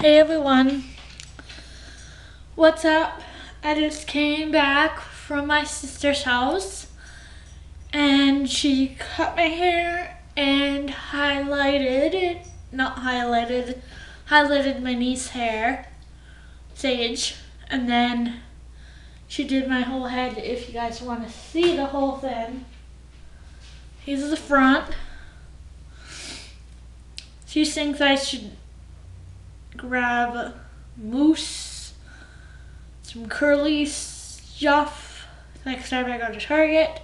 Hey everyone. What's up? I just came back from my sister's house and she cut my hair and highlighted it. Not highlighted, highlighted my niece's hair, Sage, and then she did my whole head if you guys want to see the whole thing. Here's the front. She thinks I should grab mousse, some curly stuff next time I go to Target.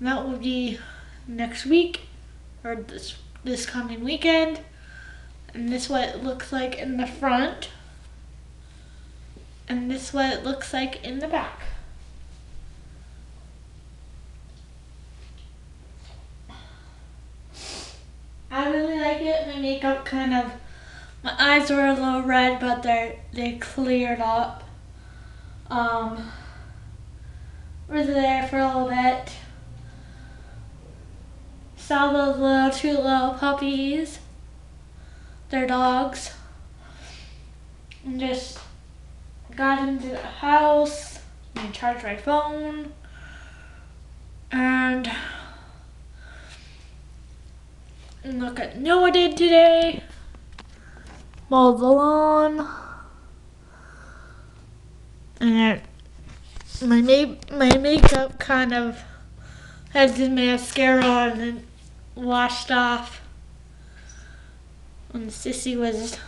That will be next week or this this coming weekend. And this is what it looks like in the front. And this is what it looks like in the back. I really like it. My makeup kind of, my eyes were a little red, but they they cleared up. Um, was there for a little bit. Saw those little two little puppies, their dogs, and just got into the house and charged my phone, and look at Noah did today. Mowed the lawn. And my ma- my makeup kind of had the mascara on and washed off when Sissy was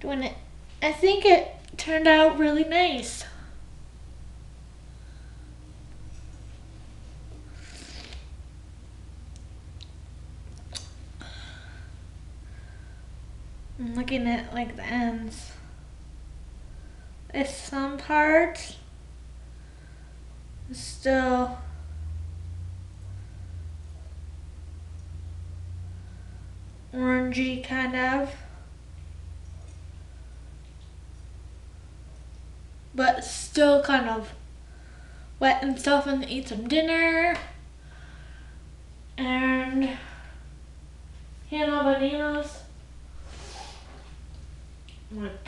doing it. I think it turned out really nice. I'm looking at like the ends. It's some parts still orangey kind of. But still kind of wet and stuff and eat some dinner. And Hannah bananas my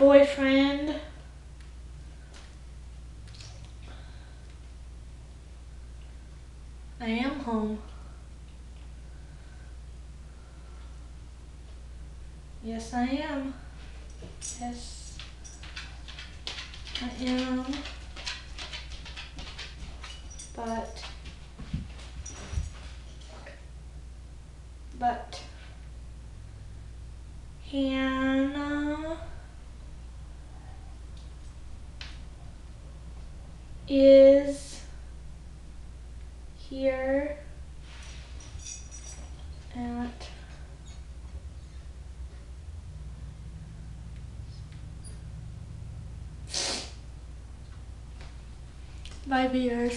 boyfriend. I am home. Yes, I am. Yes, I am. But, but, Hannah. Is here at my viewers.